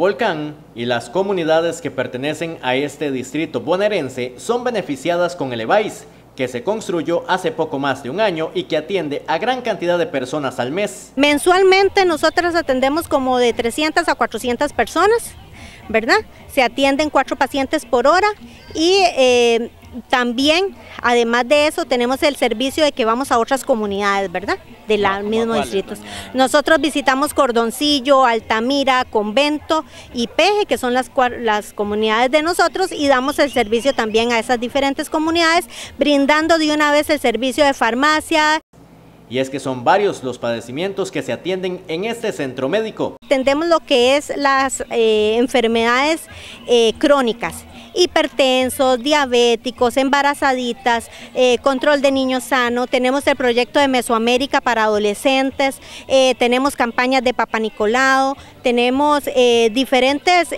Volcán y las comunidades que pertenecen a este distrito bonaerense son beneficiadas con el EVAIS, que se construyó hace poco más de un año y que atiende a gran cantidad de personas al mes. Mensualmente nosotros atendemos como de 300 a 400 personas, ¿verdad? Se atienden cuatro pacientes por hora y eh, también, además de eso, tenemos el servicio de que vamos a otras comunidades, ¿verdad? De los mismos distritos. Nosotros visitamos Cordoncillo, Altamira, Convento y Peje, que son las, las comunidades de nosotros, y damos el servicio también a esas diferentes comunidades, brindando de una vez el servicio de farmacia, y es que son varios los padecimientos que se atienden en este centro médico. Atendemos lo que es las eh, enfermedades eh, crónicas, hipertensos, diabéticos, embarazaditas, eh, control de niños sano, tenemos el proyecto de Mesoamérica para adolescentes, tenemos campañas de Papa Nicolau, tenemos diferentes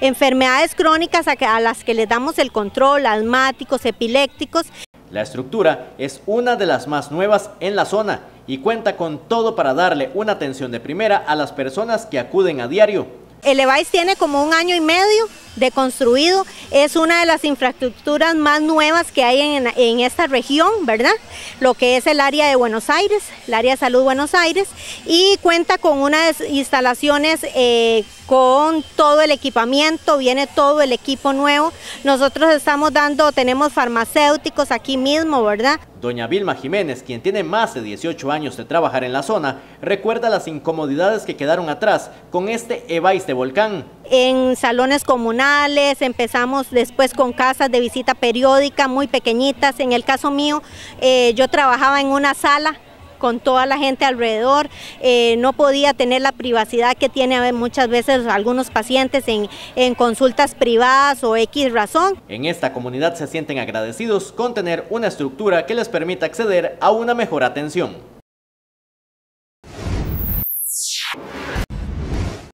enfermedades crónicas a, las que les damos el control, asmáticos, epilépticos. La estructura es una de las más nuevas en la zona y cuenta con todo para darle una atención de primera a las personas que acuden a diario. El tiene como un año y medio de construido, es una de las infraestructuras más nuevas que hay en, esta región, ¿verdad? Lo que es el área de Buenos Aires, el área de salud Buenos Aires, y cuenta con unas instalaciones eh, con todo el equipamiento, viene todo el equipo nuevo. Nosotros estamos dando, tenemos farmacéuticos aquí mismo, ¿verdad? Doña Vilma Jiménez, quien tiene más de 18 años de trabajar en la zona, recuerda las incomodidades que quedaron atrás con este EVAIS de Volcán. En salones comunales, empezamos después con casas de visita periódica muy pequeñitas. En el caso mío, eh, yo trabajaba en una sala con toda la gente alrededor, eh, no podía tener la privacidad que tiene muchas veces algunos pacientes en, en consultas privadas o X razón. En esta comunidad se sienten agradecidos con tener una estructura que les permita acceder a una mejor atención.